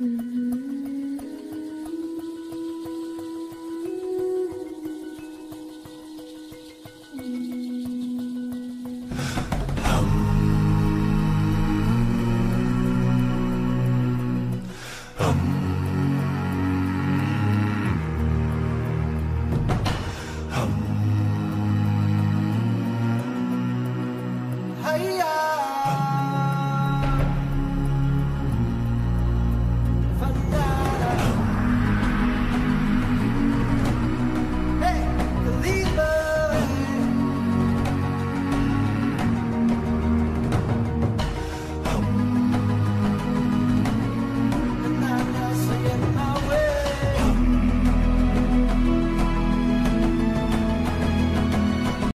Yeah.